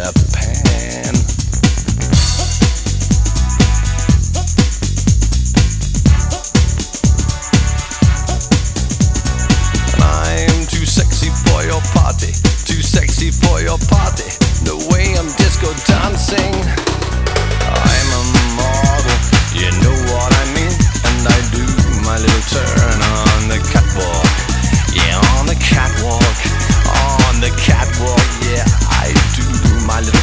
Japan. And I'm too sexy for your party, too sexy for your party. The way I'm disco dancing, I'm a model, you know what I mean, and I do my little turn.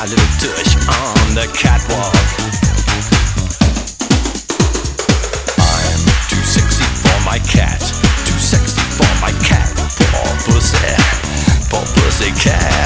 I little durch on the catwalk. I'm too sexy for my cat. Too sexy for my cat. Poor pussy. Poor pussy cat.